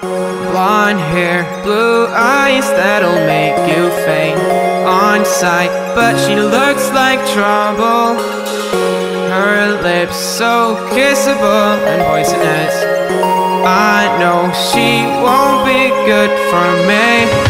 Blonde hair, blue eyes that'll make you faint. On sight But she looks like trouble. Her lips so kissable and poisonous. I know she won't be good for me.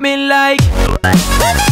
me like.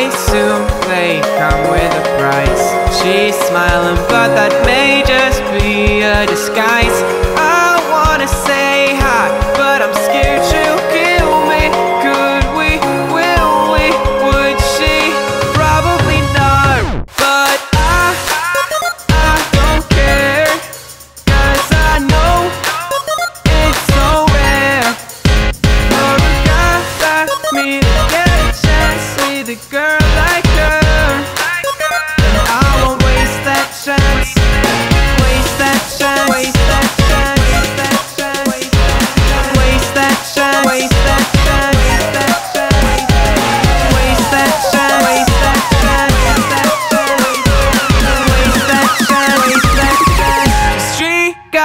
die soon. They come with a price. She's smiling, but that may just be a disguise. I wanna say hi, but I'm scared she'll kill me. Could we? Will we? Would she? Probably not. But I, I don't care. Cause I know it's so rare. For a guy like me to get a chance, see the girl.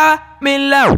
Camila.